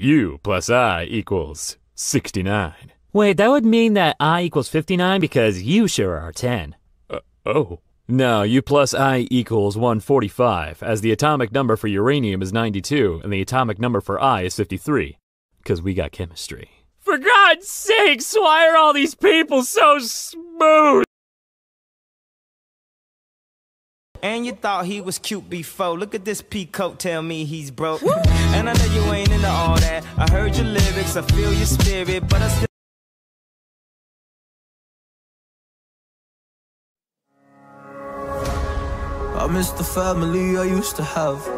U plus I equals 69. Wait, that would mean that I equals 59 because you sure are 10. Uh, oh. No, U plus I equals 145, as the atomic number for uranium is 92 and the atomic number for I is 53. Because we got chemistry. For God's sakes, why are all these people so smooth? And you thought he was cute before. Look at this peacoat, tell me he's broke. and I know you ain't into all that. I heard your lyrics, I feel your spirit, but I still. I miss the family I used to have.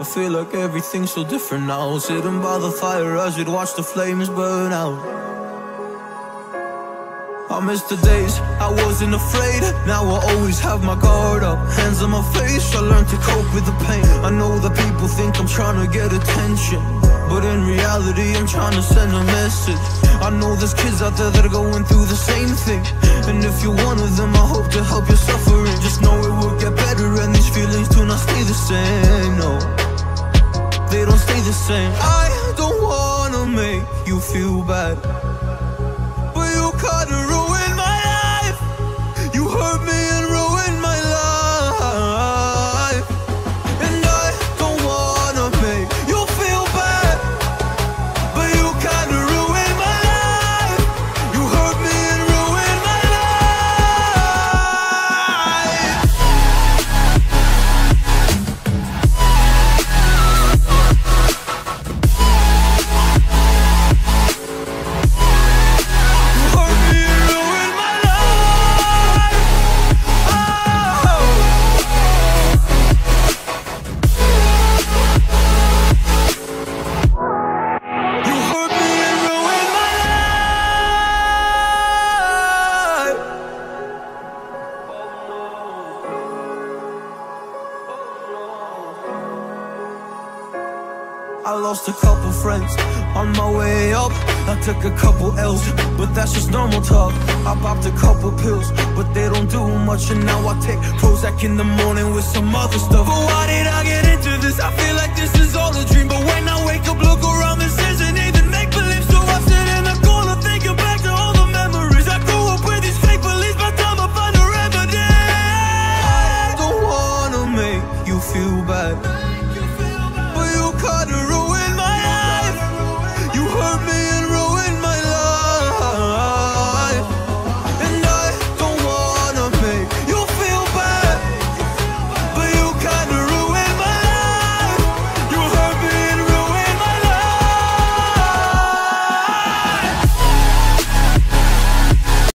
I feel like everything's so different now. Sitting by the fire as we'd watch the flames burn out. I miss the days I wasn't afraid. Now I always have my guard up. Hands on my face, I learned to cope with the pain. I know that people think I'm trying to get attention. But in reality, I'm trying to send a message. I know there's kids out there that are going through the same thing. And if you're one of them, I hope to help your suffering. Just know it will get better, and these feelings do not stay the same. No, they don't stay the same. I don't wanna make you feel bad, I lost a couple friends on my way up. I took a couple L's, but that's just normal talk. I popped a couple pills, but they don't do much. And now I take Prozac in the morning with some other stuff. But why did I get into this? I feel like this is all a dream. But when I wake up